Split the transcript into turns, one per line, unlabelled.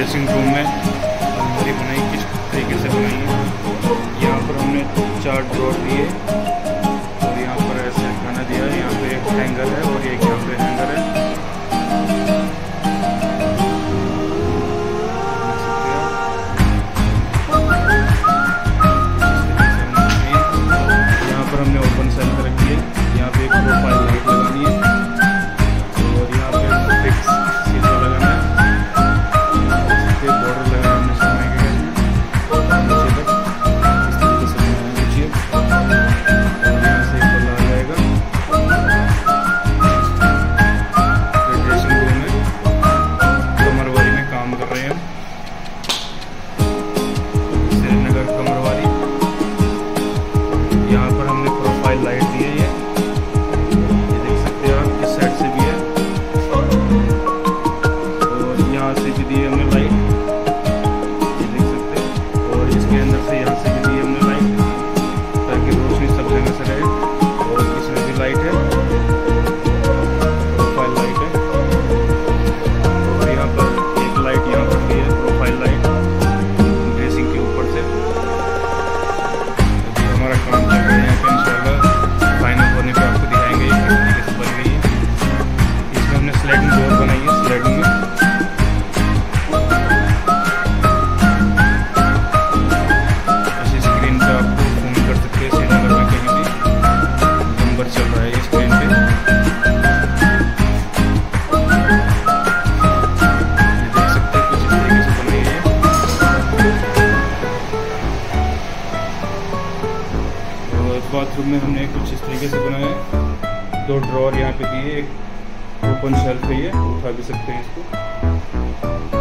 Dressing room में अलमारी बनाई, किस तरीके से बनाई। है यहाँ पर हमने चार ड्रॉर दिए और यहाँ पर ऐसे खाना दिया। है यहाँ पे एक हैंगर है और एक यहाँ पे हैंगर है। यहाँ पर हमने ओपन सेल्फ रखी है। यहाँ पे यहाँ पर हमने प्रोफ़ाइल लाइट दी है ये। ये देख सकते हैं आप, इस साइड से भी है। और यहाँ से भी दी है हमने लाइट ये देख सकते हैं। और इसके अंदर से यहाँ से बाथरूम में हमने कुछ इस तरीके से बनाया है। दो ड्रॉर यहाँ पे दिए, एक ओपन शेल्फ है ये, उठा भी सकते हैं इसको।